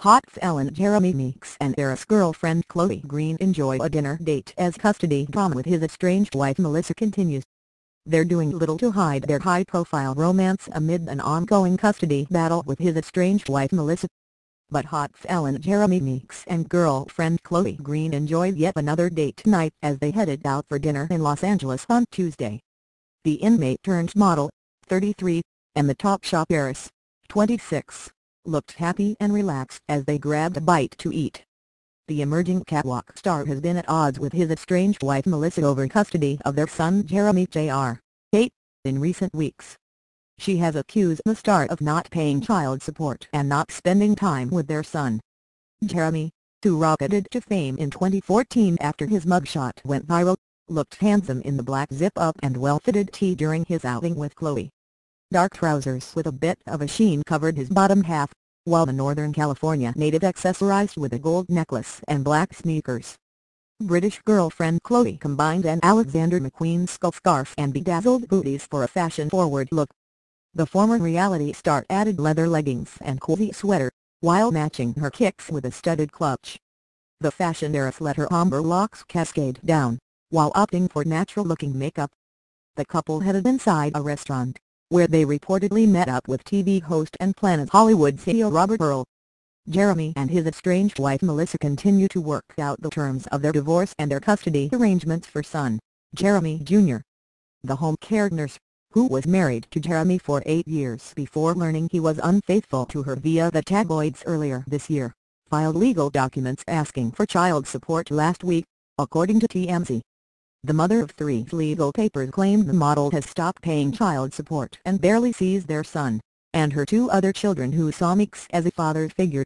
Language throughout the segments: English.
Hot felon Jeremy Meeks and heiress girlfriend Chloe Green enjoy a dinner date as custody drama with his estranged wife Melissa continues. They're doing little to hide their high-profile romance amid an ongoing custody battle with his estranged wife Melissa. But hot felon Jeremy Meeks and girlfriend Chloe Green enjoyed yet another date night as they headed out for dinner in Los Angeles on Tuesday. The inmate turned model, 33, and the Topshop heiress, 26 looked happy and relaxed as they grabbed a bite to eat. The emerging catwalk star has been at odds with his estranged wife Melissa over custody of their son Jeremy Jr. Kate, in recent weeks. She has accused the star of not paying child support and not spending time with their son. Jeremy, who rocketed to fame in 2014 after his mugshot went viral, looked handsome in the black zip-up and well-fitted tee during his outing with Chloe. Dark trousers with a bit of a sheen covered his bottom half, while the Northern California native accessorized with a gold necklace and black sneakers. British girlfriend Chloe combined an Alexander McQueen skull scarf and bedazzled booties for a fashion-forward look. The former reality star added leather leggings and cozy sweater, while matching her kicks with a studded clutch. The fashion heiress let her amber locks cascade down, while opting for natural-looking makeup. The couple headed inside a restaurant, where they reportedly met up with TV host and Planet Hollywood CEO Robert Earl. Jeremy and his estranged wife Melissa continue to work out the terms of their divorce and their custody arrangements for son, Jeremy Jr. The home care nurse, who was married to Jeremy for eight years before learning he was unfaithful to her via the tabloids earlier this year, filed legal documents asking for child support last week, according to TMZ. The mother of three legal papers claimed the model has stopped paying child support and barely sees their son, and her two other children who saw Meeks as a father figure.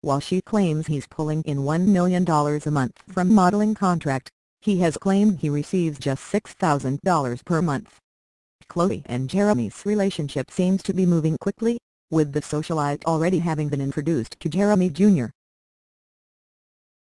While she claims he's pulling in $1 million a month from modeling contract, he has claimed he receives just $6,000 per month. Chloe and Jeremy's relationship seems to be moving quickly, with the socialite already having been introduced to Jeremy Jr.